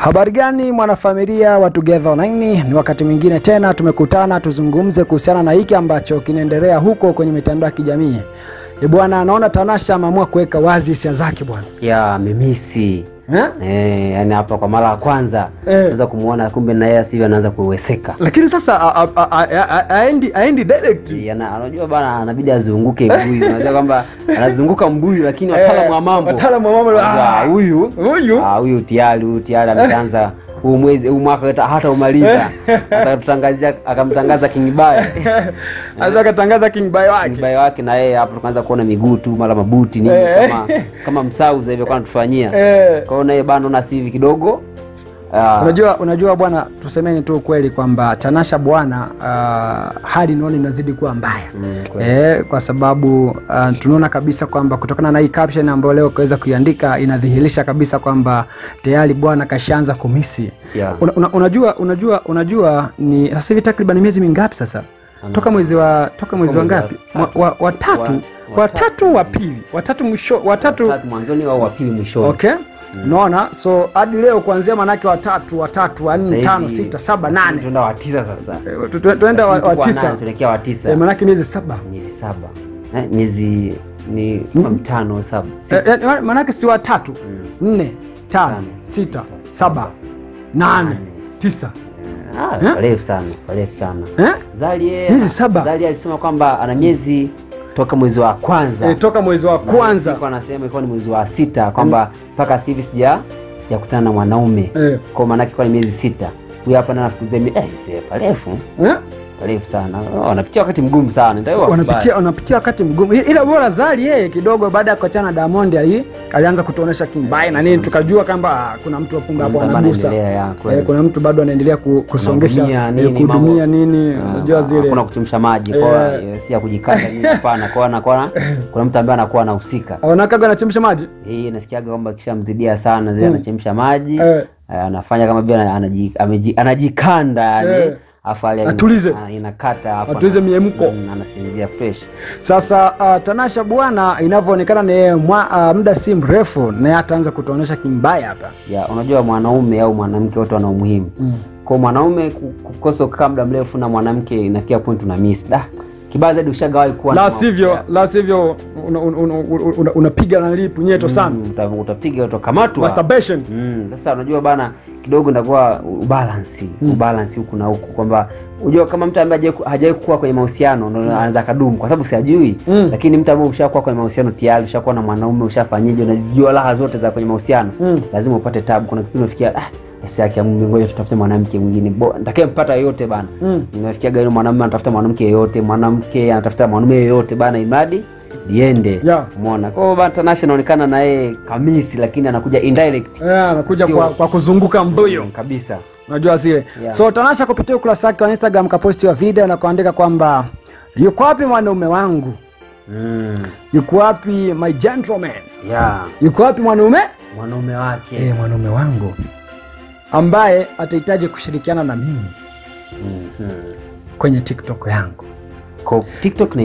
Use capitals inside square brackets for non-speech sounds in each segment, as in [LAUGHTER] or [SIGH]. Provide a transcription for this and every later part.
Habari gani mwanafamilia wa Together Online? Ni wakati mwingine tena tumekutana tuzungumze kuhusiana na hiki ambacho kinaendelea huko kwenye mitandao ya kijamii. E bwana, naona Tanasha ameamua kuweka wazi hisia zake bwana. ya mimisi Eh? eh, yani hapa kwa mara ya kwanza Eh. naweza kumuona kumbe na yeye sivyo anaanza kuweseka Lakini sasa aendi aendi direct. Yana- anajua bana anabidi azunguke mbuyu [LAUGHS] unajua kwamba anazunguka mbuyu lakini wataalamu wa mambo wataalamu wa mambo, ah, huyu Huyu ah, huyu tayari huyu tayari ameshaanza huu mwezi huu mwaka hata- umaliza [LAUGHS] atatutangazia akamtangaza King Bae [LAUGHS] anaweza katangaza king by wake. King Bae wake na yeye hapo tukaanza kuona miguu tu mara mabuti nini Eh. kama kama msauza hivyo kwa anatufanyia Eh. kwa hiyo naye bana na sivi kidogo ah, Unajua, unajua bwana, tusemeni tu ukweli kwamba Tanasha bwana, uh, hali naona inazidi kuwa mbaya. Mm, eh, kwa sababu uh, tunaona kabisa kwamba kutokana na hii caption ambayo leo kaweza kuiandika inadhihirisha kabisa kwamba tayari bwana kashaanza kumisi. Yeah. una, una, unajua unajua unajua ni sasa hivi takriban miezi mingapi sasa? Toka mwezi wa toka mwezi wa ngapi? wa, wa, wa tatu. Wa- wa pili. Wa tatu mwisho wa tatu. tatu mwanzoni au wa pili mwishoni. Okay unaona? So hadi leo kuanzia manake watatu watatu wanne tano sita saba nane. tisa sasa. Eh, tu- tu- tuenda Eh, manake miezi saba. Miezi saba. Eh, miezi ni saba eh, manake si watatu. Nne tano sita saba nane Nane. tisa. Ah, parefu sana refu sana. Eh? Miezi saba. Alisema kwamba ana miezi toka mwezi wa kwanza. E, toka mwezi wa kwanza. anasema ilikuwa ni mwezi wa sita kwamba mpaka sasa hivi sija sijakutana na mwanaume. E. kwa maana yake kwa ni miezi sita. Huyu hapa na nafikiri eh sasa parefu eh? sana. Oh, wanapitia wakati mgumu sana. Ndio wanapitia wanapitia wakati mgumu. Ila bora Zari yeye kidogo baada ya kuachana na Diamond ali alianza kutuonesha kimbai na nini. Tukajua kwamba ah, kuna mtu wapunga hapo anagusa. eh, kuna mtu bado anaendelea kusongesha Kuhudumia eh, nini, kuhudumia nini Ah, unajua zile Kuna kuchemsha maji kwa si ya kujikata nini? Hapana kwa anakuwa kuna mtu ambaye anakuwa anahusika. Anakaga anachemsha maji? Hii nasikiaga kwamba kishamzidia sana zile anachemsha maji. Eh. eh, anafanya kama vile ana- anajikanda yani. Eh. Afu Atulize. inakata afu Atulize miemko. anasinzia fresh Sasa uh, Tanasha bwana, inavyoonekana ni uh, muda si mrefu naye ataanza kutuonesha kimbaya hapa. ya unajua mwanaume au mwanamke wote wana umuhimu Mm. kwa mwanaume ku- kukosa kukaa muda mrefu na mwanamke inafikia point una miss da kibaya zaidi ushagawahi kuwa La sivyo, la sivyo unapiga una, una, una, unapiga na lipu nyeto sana. Mm, uta- utapiga utakamatwa Masturbation. Mm, sasa unajua bana kidogo ndakuwa ubalansi mm. ubalansi huku na huku kwamba unajua kama mtu ambaye hajawai ku- kuwa kwenye mahusiano ndo anaweza kadumu kwa sababu siajui Mm. lakini mtu ambaye ushakuwa kwenye mahusiano tayari ushakuwa na mwanaume ushafanyije unajua raha zote za kwenye mahusiano Mm. lazima upate tabu kuna kipindi unafikia ah basi yake ya Mungu ngoja tutafute mwanamke mwingine Bo- nitakayempata yote bana Mm. Nimefikia gani mwanamume anatafuta mwanamke yote, mwanamke anatafuta mwanamume yote bana imradi niende. Yeah. umeona kwa hiyo bana Tanasha anaonekana na yeye kamisi lakini anakuja indirect Yeah, anakuja kwa, kwa kuzunguka mbuyo. Mm, kabisa Unajua zile. Yeah. So Tanasha kupitia ukurasa wake wa Instagram kaposti wa video na kuandika kwamba yuko wapi mwanaume wangu? mm. Yuko wapi my gentleman? yeah. Yuko wapi mwanaume? mwanaume wake Eh, mwanaume wangu ambaye atahitaji kushirikiana na mimi mm -hmm. kwenye TikTok yangu. Ko, tiktok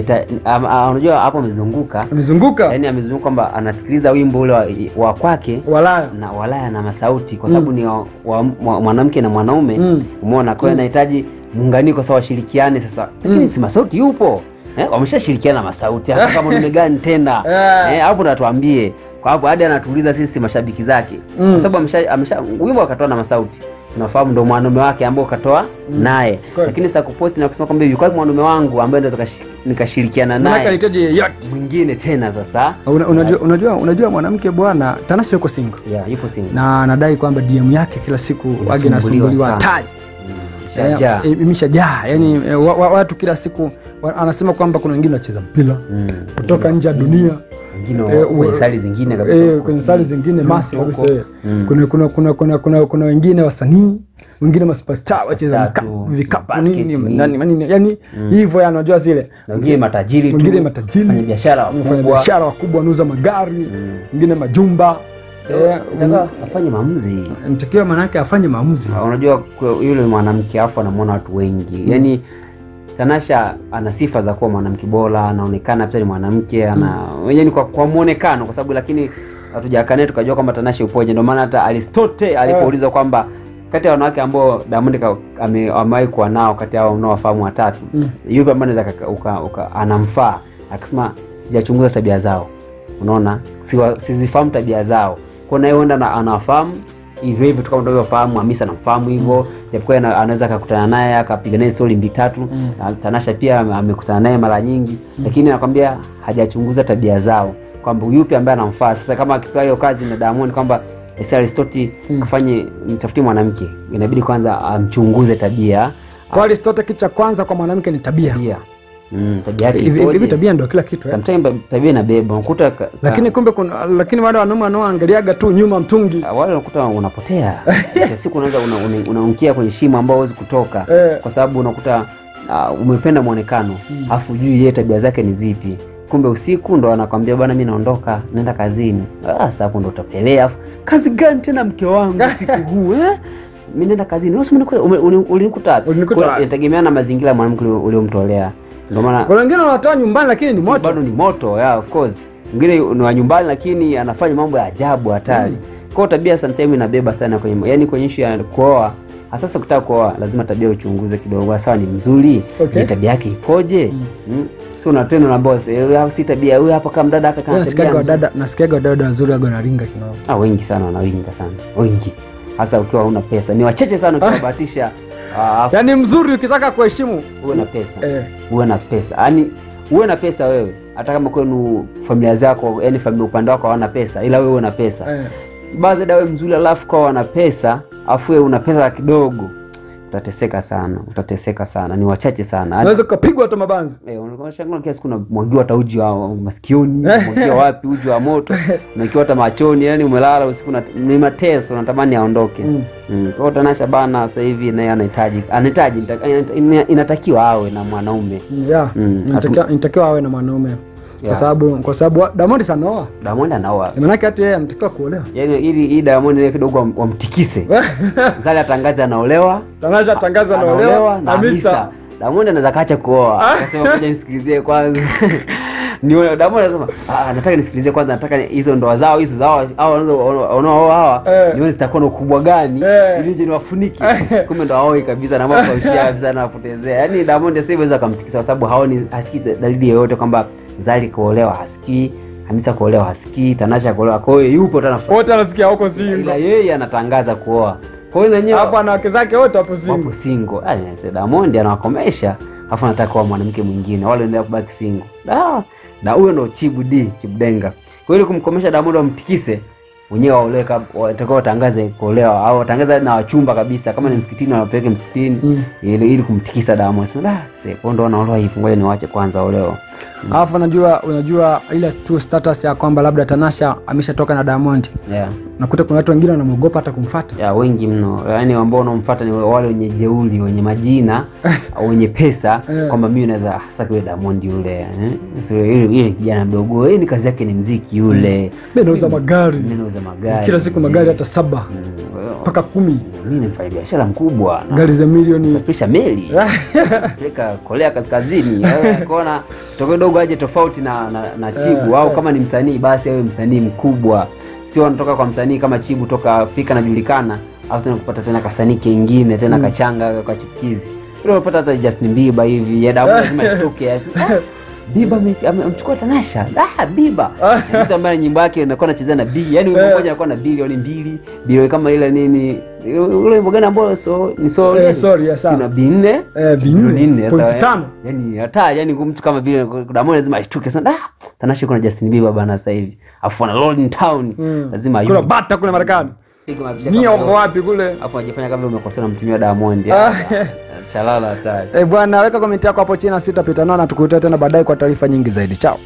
ah, unajua hapo amezunguka Amezunguka yani amezunguka kwamba anasikiliza wimbo ule wa, wa kwake walaya. na walaya na masauti kwa sababu mm. ni wa, wa, wa, mwanamke na mwanaume Mm. umeona kwa hiyo anahitaji muunganiko sawa washirikiane sasa lakini mm. si masauti yupo eh, wameshashirikiana masauti hata [LAUGHS] kama nimegani tena [LAUGHS] hapo eh, hapo natuambie kwa hivyo hadi anatuuliza sisi mashabiki zake. Mm. kwa sababu amesha, wimbo akatoa na masauti. Unafahamu ndo mwanaume wake ambao katoa naye. Lakini sasa kuposti na kusema kwamba yuko mwanaume wangu ambaye naweza nikashirikiana naye. mwingine tena sasa. Una, unajua, unajua, unajua mwanamke bwana, Tanasha yuko single. Yeah, yuko single. Na anadai kwamba DM yake kila siku wage nasumbuliwa hatari. Mm, shajaa. Eh, imeshajaa yani eh, wa, wa, watu kila siku anasema kwamba kuna wengine wacheza mpira Mm. kutoka nje ya dunia wengine Eh, kwenye sali zingine kabisa. eh, kwenye sali zingine masi kabisa eh. Mm. kuna, kuna, kuna, kuna, kuna, kuna wengine wasanii wengine masupasta wacheza vikapu nini nani nini yani hivyo yani unajua zile. Wengine matajiri tu wengine matajiri wafanya biashara wakubwa. biashara wakubwa wanauza magari wengine majumba eh, afanye maamuzi. Natakiwa maanake afanye maamuzi. Ah, unajua yule mwanamke afu anamwona watu wengi. Yaani Tanasha ana sifa za kuwa mwanamke bora anaonekana pia ni mwanamke ana yaani kwa, kwa muonekano kwa sababu lakini hatujakaa naye tukajua kwamba Tanasha upoje. Ndio maana hata Aristotle alipoulizwa kwamba kati ya wanawake ambao Diamond amewahi kuwa nao kati yao unaowafahamu watatu Mm. yupi ambaye anaweza anamfaa, akasema sijachunguza tabia zao, unaona, sizifahamu tabia zao, kwa naye huenda na- anawafahamu hivyo hivyo tu kama tunavyofahamu Hamisa anamfahamu hivyo, japokuwa mm. anaweza akakutana naye akapiga naye stori mbili tatu. mm. Tanasha pia amekutana naye mara nyingi, mm. lakini anakwambia hajachunguza tabia zao kwamba yupi ambaye anamfaa. Sasa kama akipewa hiyo kazi na Diamond kwamba Aristoti mm. kafanye mtafutie mwanamke, inabidi kwanza amchunguze tabia Kwa Aristoti, kitu cha kwanza kwa mwanamke ni tabia. tabia mm, tabia yake Hivi hivi tabia ndio kila kitu. Eh? Sometimes tabia inabeba unakuta Lakini kumbe kuna lakini wale wanaume wanaoangaliaga tu nyuma mtungi. wale unakuta unapotea siku unaanza unaunkia kwenye shimo ambao huwezi kutoka Eh. kwa sababu unakuta uh, umependa mwonekano afu juu yeye tabia zake ni zipi kumbe usiku ndo anakwambia bwana mi naondoka naenda kazini Ah, sasa hapo ndo utapelea afu kazi gani tena mke wangu usiku huu eh? mi naenda kazini ulinikuta inategemeana na mazingira ya mwanamke ulio- uliomtolea ndio maana Kuna wengine wanatoa nyumbani lakini ni moto. bado ni moto yeah, of course mwingine ni wa nyumbani lakini anafanya mambo ya ajabu hatari mm. Kwa tabia sometimes inabeba sana kwenye yani kwenye issue ya kuoa sasa ukitaka kuoa lazima tabia uchunguze kidogo sawa ni mzuri Okay. je tabia yake ikoje mm. mm. Sio na tena na boss eh, si tabia huyo hapa kama dada kaka Nasikiaga dada, nasikiaga nzuri wazuri wago naringa kinao. ah wengi sana wanawinga sana wengi hasa ukiwa una pesa ni wachache sana [LAUGHS] ukiwabahatisha ah, Yaani mzuri ukitaka kuheshimu. uwe na pesa Eh. uwe na pesa yaani uwe na pesa wewe hata kama kwenu familia zako yani familia upande wako hawana pesa ila wewe una pesa Eh. basi dawe mzuri alafu kwa wana pesa afu una pesa kidogo utateseka sana utateseka sana ni wachache sana Unaweza kupigwa hata mabanzi. Eh, unashangaa kiasi kuna mwagiwa hata uji wa masikioni mwagiwa [LAUGHS] wapi uji wa moto unakiwa hata machoni yani umelala usiku na- ni mateso unatamani aondoke Mm. mm. kwa Tanasha bana sasa hivi naye anahitaji anahitaji inatakiwa awe na mwanaume Yeah. Mm. Inatakiwa awe na mwanaume. Kwa sababu kwa sababu Diamond sanaoa. Diamond anaoa Maana hata yeye anatakiwa kuolewa. [LAUGHS] yani ili hii Diamond ile kidogo wamtikise [LAUGHS] Zari atangaze anaolewa Tanasha atangaza anaolewa na Hamisa. Diamond anaweza kaacha kuoa [LAUGHS] akasema ngoja nisikilizie kwanza nione Diamond anasema ah nataka nisikilizie kwanza nataka hizo ndoa zao hizo zao hao wanaoa hawa Eh. nione zitakuwa na ukubwa gani Eh. ili nje niwafunike kumbe ndo aoi kabisa na mambo kaushia kabisa na kupotezea. yani Diamond sasa hivi anaweza kumtikisa kwa sababu haoni asikii dalili yoyote kwamba Zari kuolewa hasikii Hamisa kuolewa hasikii Tanasha kuolewa kwa hiyo yupo tena Wote anasikia huko ila single. yeye anatangaza kuoa. Kwa hiyo wenyewe Alafu wanawake zake wote wapo single. wapo single Ah, yes, Diamond anawakomesha afu anataka kuwa mwanamke mwingine. Wale endelea kubaki single Ah, na huyo ndo Chibu D Chibu Denga. Kwa hiyo kumkomesha Diamond wamtikise wenyewe waolewe, watakao watangaze kuolewa au watangaze na wachumba kabisa kama ni msikitini wanapeleke msikitini. Mm. ili, ili kumtikisa Diamond. Sema da, sasa kwa ndo anaolewa hivi ngoja niwaache kwanza olewa Alafu mm. unajua unajua ile tu status ya kwamba labda Tanasha ameshatoka na Diamond. yeah. Nakuta kuna watu wengine wanamwogopa hata kumfuata. yeah, wengi mno yaani ambao wanaomfuata ni wale wenye jeuli wenye majina [LAUGHS] wenye pesa yeah. kwamba mimi naweza hasa kwa kiwe Diamond yule eh? So, yule yule kijana mdogo yeye ni kazi yake ni mziki yule Mimi nauza magari. mimi nauza magari Kila siku magari hata saba Mm, kwa hiyo, kumi. Mimi ni mfanya biashara mkubwa na Gari za milioni. safisha meli. [LAUGHS] Peleka Korea Kaskazini. Kona toka kidogo aje tofauti na, na, na Chibu. Eh, au kama ni msanii basi awe msanii mkubwa, sio anatoka kwa msanii kama Chibu toka Afrika anajulikana, au tena kupata tena kasanii kingine tena mm. kachanga kwa chipukizi ile unapata hata Justin Bieber hivi ya damu lazima [LAUGHS] itoke ah, ame- amechukua Tanasha ah Biba. Ni mtu ambaye nyimbo yake inakuwa anachezea na B yani wimbo Eh. mmoja anakuwa na bilioni mbili bilioni kama ile nini ule wimbo gani ambao so ni so Eh, sorry, sina sawa. binne Eh, binne. nne, Point tano. yani hata yani mtu kama vile Diamond lazima aituke sana ah Tanasha kuna Justin Bieber bana sasa hivi afu ana Rolling Town Mm. lazima Kuna bata kule Marekani. Nia uko wapi kule? afu anajifanya kama umekosea na mtumia Diamond [LAUGHS] Chalala hatari Eh, bwana weka komenti yako hapo chini na sitapita nao na tukutane tena baadaye kwa taarifa nyingi zaidi. Chao.